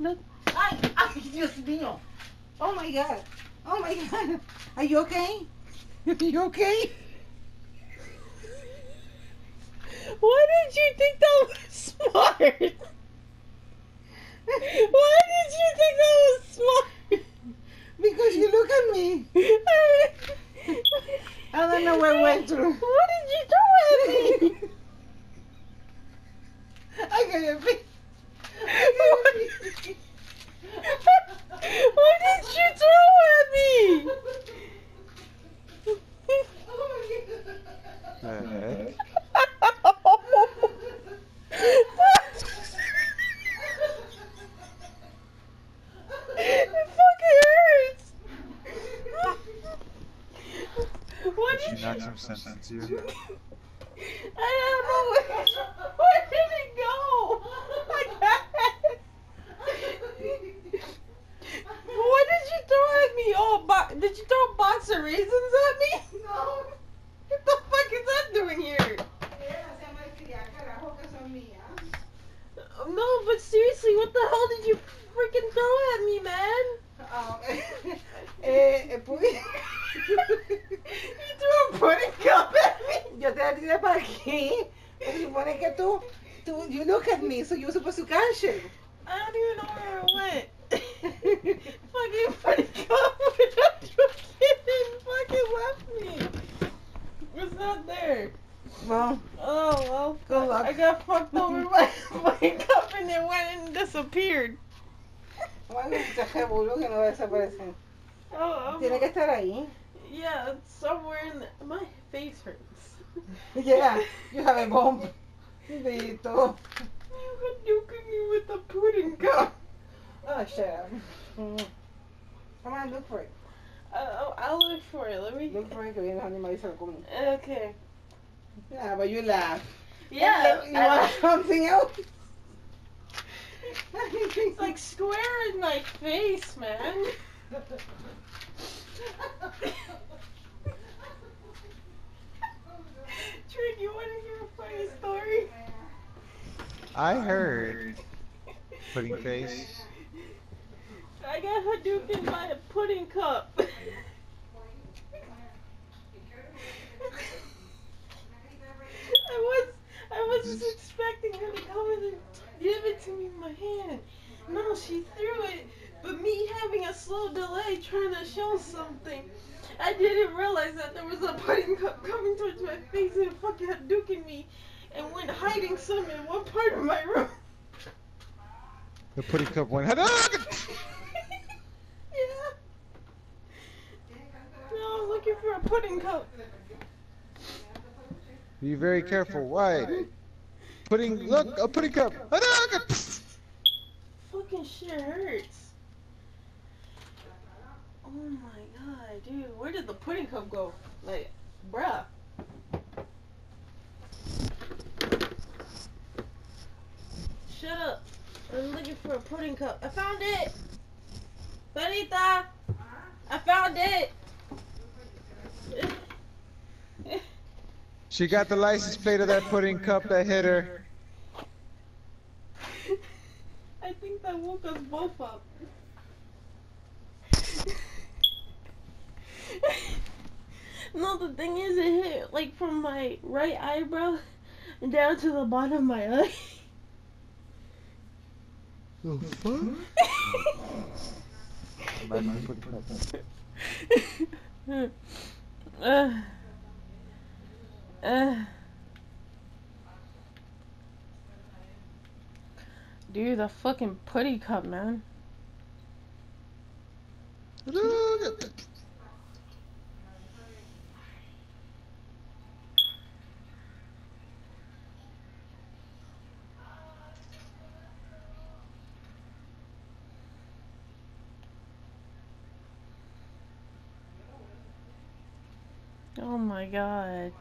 No. Ay, ay, Dios mío. Oh my God. Oh my God. Are you okay? Are you okay? Why did you think that was smart? Why did you think that was smart? Because you look at me. I don't know what I went through. What did you do at me? I got your face. What did you throw at me? Oh my God. The heck? it fucking hurts. What Did did she you? knock some sense into you? I don't know where, where did it go? My God. What did you throw at me? Oh, bo- did you throw a box of raisins at me? No. What the fuck is that doing here? No, but seriously, what the hell did you freaking throw at me, man? Oh, eh, eh, pu- You threw a pudding cup at me. Yo te la tiré para aquí. Se supone que tú, tú, you look at me, so you're supposed to catch it. I don't even know where it went. fucking pudding cup with a kid fucking left me. It's not there. Well, Oh well, Good luck. I got fucked over by pudding cup and it went and disappeared. bueno, se revolú que no va a desaparecer. Oh, oh Tiene que estar ahí. yeah, it's somewhere in the, my face hurts. Yeah, you have a bomb. Dito. You were duking me with the pudding cup. Oh, shut up. Mm. Come on, look for it. Uh, I'll look for it. Let me. Look for it, que viene animal y se lo come. Okay. Yeah, but you laugh. Yeah. You want something else? It's like square in my face, man. Trick, you want to hear a funny story? I heard. Pudding face. I got Hadouken by a pudding cup. I was I was just expecting her to come in and give it to me in my hand. No, she threw it, but me having a slow delay trying to show something, I didn't realize that there was a pudding cup coming towards my face and fucking Hadouken me and went hiding some in one part of my room. The pudding cup went. Yeah. No, I was looking for a pudding cup. Be very careful. Why? Pudding. Look, a pudding cup. Fucking shit hurts. Oh my god, dude, where did the pudding cup go? Like, bruh. Shut up. I was looking for a pudding cup. I found it! Benita! I found it! She got the license plate of that pudding cup that hit her. I think that woke us both up. no, the thing is, it hit like from my right eyebrow down to the bottom of my eye. The fuck? Imagine the pudding cup. uh, uh. Dude, the fucking putty cup, man. Hadouken! Oh my god.